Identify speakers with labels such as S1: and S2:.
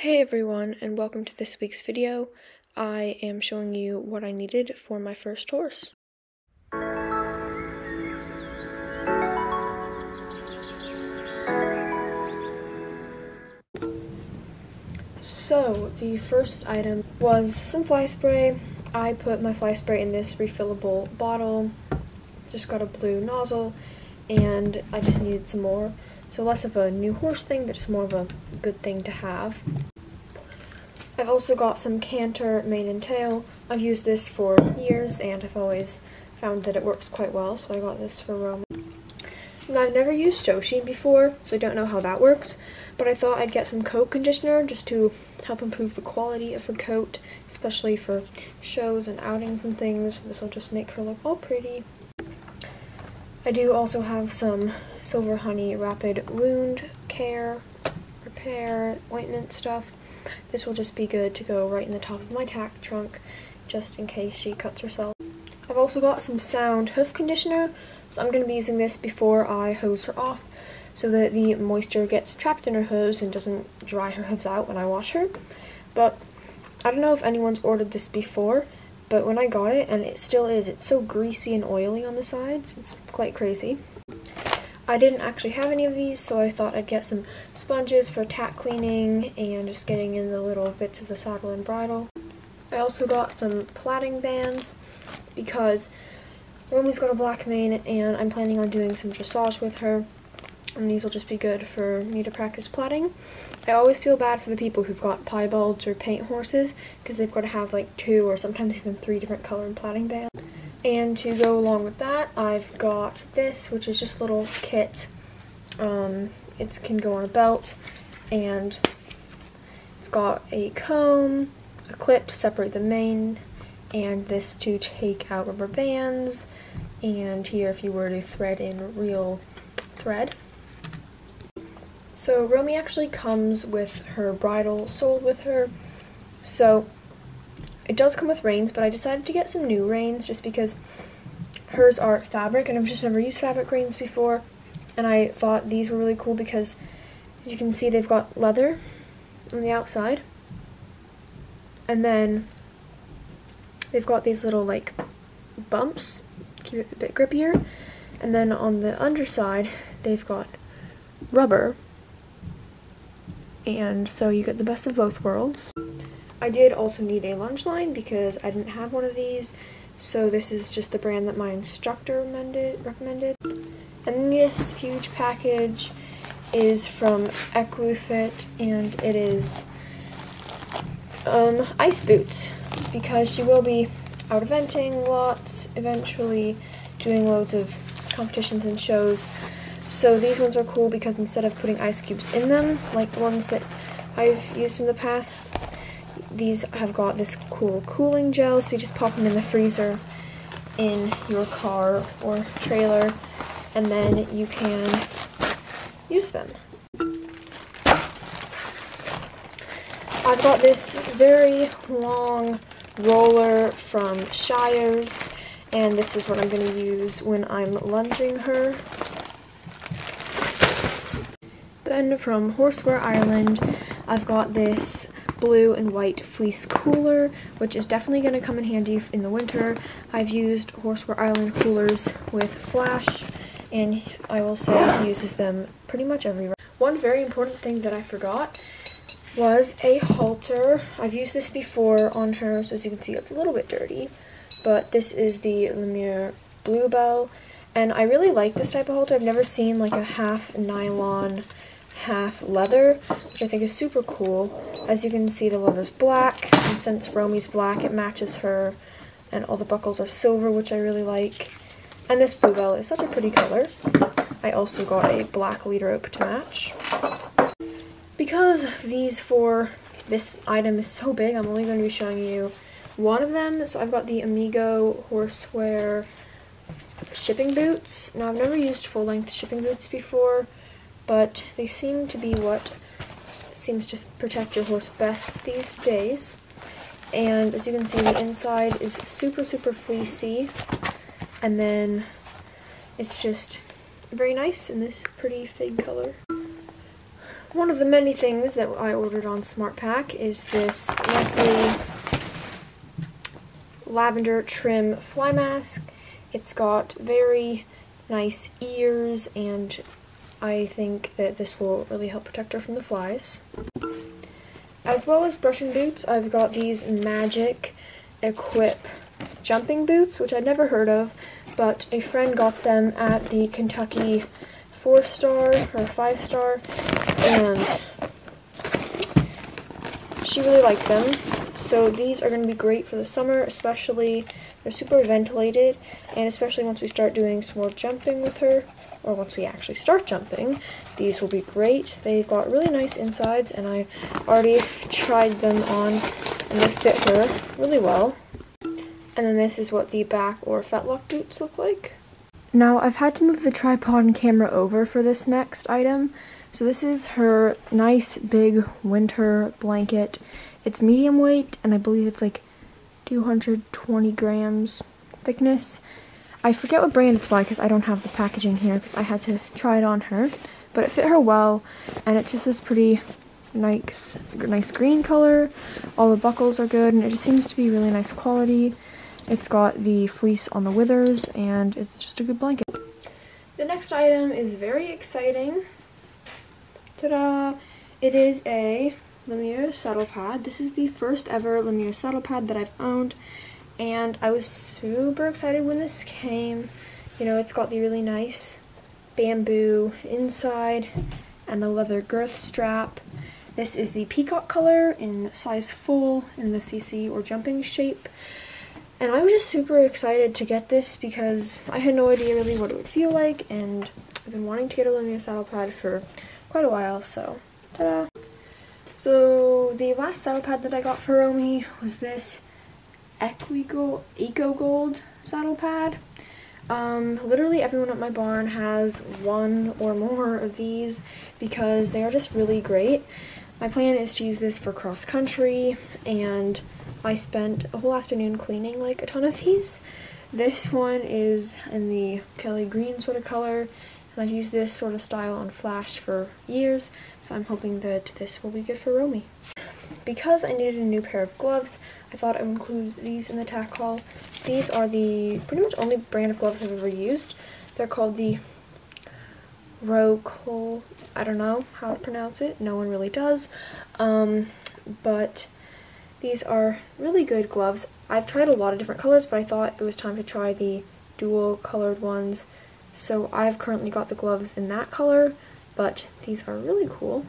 S1: Hey everyone and welcome to this week's video. I am showing you what I needed for my first horse. So the first item was some fly spray. I put my fly spray in this refillable bottle. Just got a blue nozzle and I just needed some more. So less of a new horse thing, but it's more of a good thing to have. I've also got some Canter mane and tail. I've used this for years and I've always found that it works quite well, so I got this for Romi. Now, I've never used Joshi before, so I don't know how that works, but I thought I'd get some coat conditioner just to help improve the quality of her coat, especially for shows and outings and things. This will just make her look all pretty. I do also have some Silver Honey Rapid Wound Care, Repair, Ointment stuff. This will just be good to go right in the top of my tack trunk, just in case she cuts herself. I've also got some Sound Hoof Conditioner, so I'm going to be using this before I hose her off, so that the moisture gets trapped in her hooves and doesn't dry her hooves out when I wash her. But I don't know if anyone's ordered this before, but when I got it, and it still is, it's so greasy and oily on the sides, it's quite crazy. I didn't actually have any of these, so I thought I'd get some sponges for tack cleaning and just getting in the little bits of the saddle and bridle. I also got some plaiting bands because Romi's got a black mane and I'm planning on doing some dressage with her and these will just be good for me to practice plaiting. I always feel bad for the people who've got piebald or paint horses because they've got to have like two or sometimes even three different color and plaiting bands. And to go along with that, I've got this, which is just a little kit. Um, it can go on a belt, and it's got a comb, a clip to separate the mane, and this to take out rubber bands, and here if you were to thread in real thread. So Romi actually comes with her bridle sold with her, so it does come with reins, but I decided to get some new reins just because hers are fabric and I've just never used fabric reins before. And I thought these were really cool because you can see they've got leather on the outside. And then they've got these little like bumps, to keep it a bit grippier. And then on the underside, they've got rubber. And so you get the best of both worlds. I did also need a lunge line because I didn't have one of these. So this is just the brand that my instructor recommended. And this huge package is from Equifit and it is um, ice boots because she will be out eventing lots eventually, doing loads of competitions and shows. So these ones are cool because instead of putting ice cubes in them, like the ones that I've used in the past, these have got this cool cooling gel, so you just pop them in the freezer in your car or trailer, and then you can use them. I've got this very long roller from Shires, and this is what I'm going to use when I'm lunging her. Then from Horseware Ireland, I've got this blue and white fleece cooler, which is definitely going to come in handy in the winter. I've used Horseware Ireland coolers with Flash, and I will say he uses them pretty much everywhere. One very important thing that I forgot was a halter. I've used this before on her, so as you can see, it's a little bit dirty, but this is the LeMieux Bluebell, and I really like this type of halter. I've never seen like a half nylon half leather, which I think is super cool. As you can see, the leather is black, and since Romi's black, it matches her, and all the buckles are silver, which I really like. And this bluebell is such a pretty color. I also got a black leader rope to match. Because these four, this item is so big, I'm only going to be showing you one of them. So I've got the Amigo Horseware shipping boots. Now, I've never used full-length shipping boots before, but they seem to be what seems to protect your horse best these days. And as you can see, the inside is super, super fleecy. And then it's just very nice in this pretty fig color. One of the many things that I ordered on SmartPak is this lovely lavender trim fly mask. It's got very nice ears and I think that this will really help protect her from the flies. As well as brushing boots, I've got these Majyk Equipe jumping boots, which I'd never heard of, but a friend got them at the Kentucky four star or five star, and she really liked them. So these are going to be great for the summer, especially they're super ventilated, and especially once we start doing some more jumping with her, or once we actually start jumping, these will be great. They've got really nice insides, and I already tried them on, and they fit her really well. And then this is what the back or fetlock boots look like. Now, I've had to move the tripod and camera over for this next item. So this is her nice big winter blanket. It's medium weight, and I believe it's like 220 grams thickness. I forget what brand it's by because I don't have the packaging here because I had to try it on her. But it fit her well, and it's just this pretty nice, nice green color. All the buckles are good, and it just seems to be really nice quality. It's got the fleece on the withers, and it's just a good blanket. The next item is very exciting. Ta-da! It is a LeMieux saddle pad. This is the first ever LeMieux saddle pad that I've owned, and I was super excited when this came. You know, it's got the really nice bamboo inside and the leather girth strap. This is the peacock color in size full in the CC or jumping shape. And I was just super excited to get this because I had no idea really what it would feel like and I've been wanting to get a LeMieux saddle pad for quite a while, so ta-da! So the last saddle pad that I got for Romi was this Equigo Eco Gold saddle pad. Um, literally everyone at my barn has one or more of these because they are just really great. My plan is to use this for cross country and I spent a whole afternoon cleaning like a ton of these. This one is in the Kelly Green sort of color, and I've used this sort of style on Flash for years, so I'm hoping that this will be good for Romi. Because I needed a new pair of gloves, I thought I would include these in the tack haul. These are the pretty much only brand of gloves I've ever used. They're called the Roeckl, I don't know how to pronounce it, no one really does, um, but these are really good gloves. I've tried a lot of different colors, but I thought it was time to try the dual colored ones. So I've currently got the gloves in that color, but these are really cool.